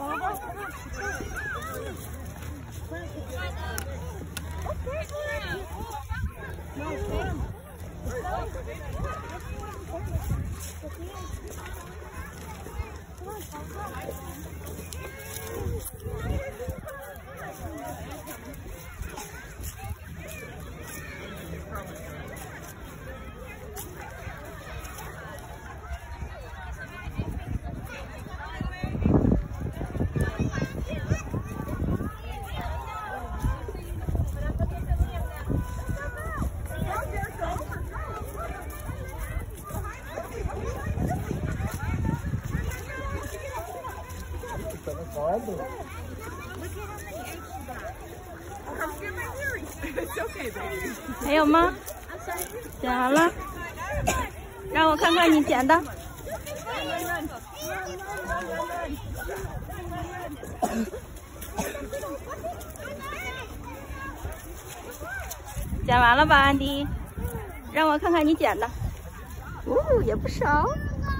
Come on, come on. 还有吗？剪完了，让我看看你剪的。剪完了吧，安迪？让我看看你剪的。哦，也不少。